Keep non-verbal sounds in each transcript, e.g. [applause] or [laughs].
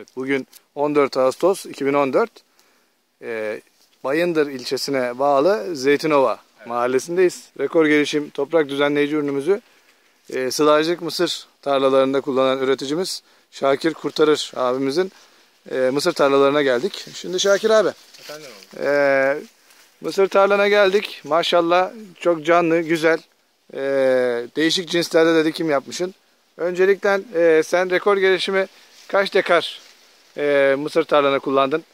Evet, bugün 14 Ağustos 2014. Ee, Bayındır ilçesine bağlı Zeytinova mahallesindeyiz. Rekor gelişim toprak düzenleyici ürünümüzü e, sılajlık mısır tarlalarında kullanan üreticimiz Şakir Kurtarır abimizin e, mısır tarlalarına geldik. Şimdi Şakir abi Efendim abi. e, mısır tarlana geldik. Maşallah çok canlı, güzel. E, değişik cinslerde de dikim yapmışsın. Öncelikle e, sen rekor gelişimi kaç dekar e, mısır tarlana kullandın?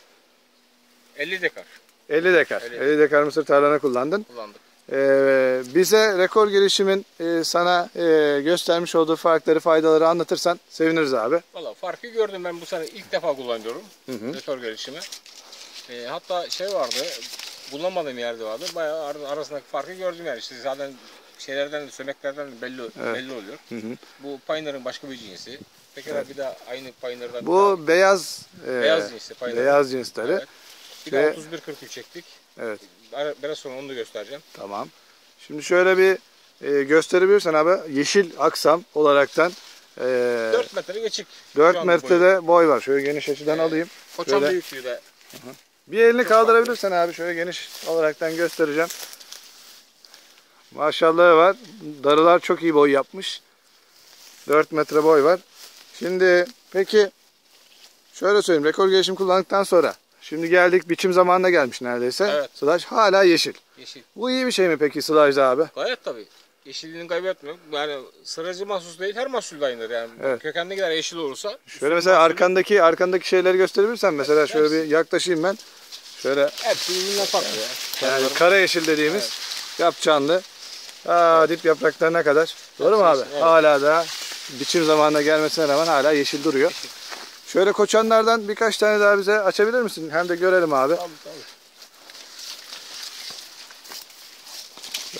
50 dekar 50 dekar. 50. 50 dekar mısır tarlana kullandın. kullandık. Ee, bize rekor gelişimin e, sana e, göstermiş olduğu farkları, faydaları anlatırsan seviniriz abi. Valla farkı gördüm ben bu sene ilk defa kullanıyorum. Hı hı. Rekor gelişimi. Ee, hatta şey vardı, kullanmadığım yerde vardı. Bayağı ar- arasındaki farkı gördüm yani. İşte zaten şeylerden, sömeklerden belli belli oluyor. Hı hı. Bu Pioneer'ın başka bir cinsi. Tekrar bir daha aynı bir Bu beyaz e, Beyaz cinsi, Pioneer. beyaz cinsleri. Evet. daha- bir ve- daha 31 43 çektik. Evet, Biraz sonra onu da göstereceğim. tamam. Şimdi şöyle bir e, gösterebilirsen abi yeşil aksam olaraktan e, 4 metre geçik. 4 şu anda boyu. metrede boy var. Şöyle geniş açıdan Evet. alayım. Koçan Şöyle- büyüklüğü de Bir elini Çok kaldırabilirsen abi şöyle geniş olaraktan göstereceğim. Maşallahı var. Darılar çok iyi boy yapmış. 4 metre boy var. Şimdi peki şöyle söyleyeyim rekor gelişim kullandıktan sonra şimdi geldik biçim zamanına gelmiş neredeyse. Evet. Slaj hala yeşil. yeşil. Bu iyi bir şey mi peki slajda abi? Gayet tabii. Yeşilliğini kaybetmiyor. Yani sıracı mahsus değil, her mahsul aynıdır yani. Evet. Kökenli gider yeşil olursa. Şöyle mesela arkandaki arkandaki şeyleri gösterebilirsen mesela şöyle Hepsi. bir yaklaşayım ben. Şöyle Hepsi birbirinden farklı ya. Yani kara yeşil dediğimiz yapçanlı. Aa, dip yapraklarına kadar. Doğru mu abi? Evet. Hala da biçim zamanına gelmesine rağmen hala yeşil duruyor. Şöyle koçanlardan birkaç tane daha bize açabilir misin? Hem de görelim abi. Tabii tabii.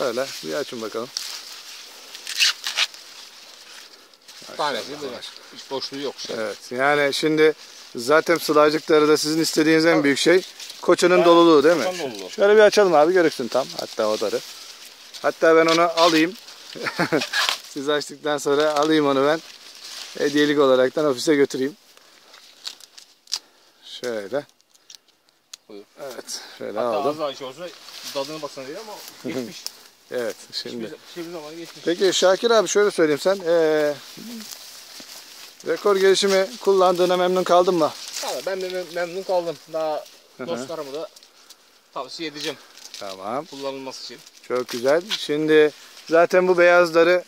Böyle bir açın bakalım. Tanesi de hiç boşluğu yok. Şey. Evet. Yani şimdi zaten sılajlıkları da sizin istediğiniz en Tabii. büyük şey koçanın doluluğu değil mi? doluluğu. Şöyle bir açalım abi görürsün tam. Hatta o darı. Hatta ben onu alayım. [laughs] Siz açtıktan sonra alayım onu ben. Hediyelik olaraktan ofise götüreyim. Şöyle. Buyur. Evet. Şöyle Hatta aldım. az daha şey olsa tadına baksana diye ama [laughs] geçmiş. Evet. Hiçbir, Şimdi. hiçbir zaman geçmiş. Peki Şakir abi şöyle söyleyeyim sen. Ee, rekor gelişimi kullandığına memnun kaldın mı? Valla ben de mem- memnun kaldım. Daha dostlarımı da tavsiye edeceğim Tamam. kullanılması için. Çok güzel. Şimdi zaten bu beyazları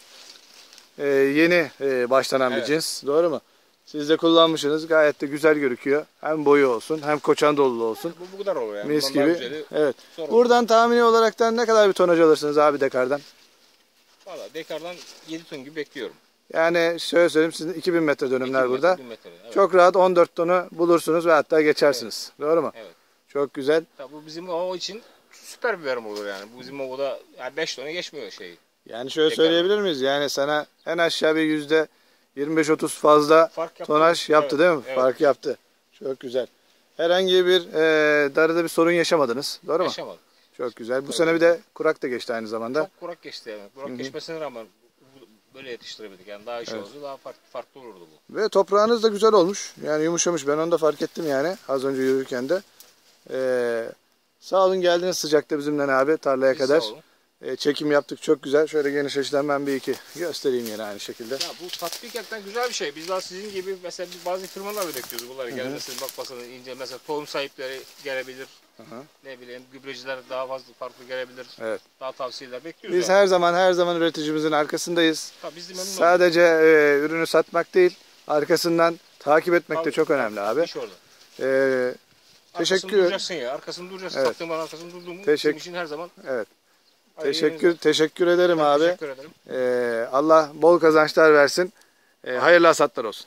e, yeni e, başlanan bir Evet. cins. Doğru mu? Siz de kullanmışsınız. Gayet de güzel gözüküyor. Hem boyu olsun hem koçan dolulu olsun. Bu bu kadar olur yani. Mis Bundan gibi. güzeli Evet. olur. Buradan tahmini olaraktan ne kadar bir tonaj alırsınız abi dekardan? Valla dekardan 7 ton gibi bekliyorum. Yani şöyle söyleyeyim sizin 2000 metre dönümler 2000 burada. metre, 1000 metre, evet. Çok rahat 14 tonu bulursunuz ve hatta geçersiniz. Doğru mu? Evet. Çok güzel. Tabii bu bizim o için süper bir verim olur yani. Bu bizim ovada yani 5 tona geçmiyor şey. Yani şöyle Dekar. söyleyebilir miyiz? Yani sana en aşağı bir yüzde 25-30 fazla Fark yaptı. tonaj yaptı Evet, değil mi? evet. Fark yaptı. Çok güzel. Herhangi bir e, darıda bir sorun yaşamadınız. Doğru mu? Yaşamadık. Çok güzel. Bu Evet. sene bir de kurak da geçti aynı zamanda. Çok kurak geçti yani. Kurak Hı hı. geçmesine rağmen böyle yetiştiremedik. Yani daha iyi Evet. olurdu daha farklı, farklı olurdu bu. Ve toprağınız da güzel olmuş. Yani yumuşamış. Ben onu da fark ettim yani az önce yürürken de. Ee, sağ olun geldiniz sıcakta bizimle abi tarlaya Biz kadar. sağ olun. Ee, çekim yaptık çok güzel. Şöyle geniş açıdan ben bir iki göstereyim yine aynı şekilde. Ya bu tatbikattan güzel bir şey. Biz daha sizin gibi mesela biz bazı firmalar bekliyoruz bunları gelmesini bakmasını ince mesela tohum sahipleri gelebilir. Hı hı. Ne bileyim gübreciler daha fazla farklı gelebilir. Evet. Daha tavsiyeler bekliyoruz. Biz yani. her zaman her zaman üreticimizin arkasındayız. Tabii biz de memnun. Sadece e, ürünü satmak değil, arkasından takip etmek de Tabii, çok önemli abi. İş orada. Arkasını Teşekkür- duracaksın ya. Arkasını duracaksın. Evet. Sattığın bana arkasını durdun mu? Teşekkür- için her zaman evet. Teşekkür teşekkür ederim Ben abi. Teşekkür ederim. Ee, Allah bol kazançlar versin. Ee, hayırlı hasatlar olsun.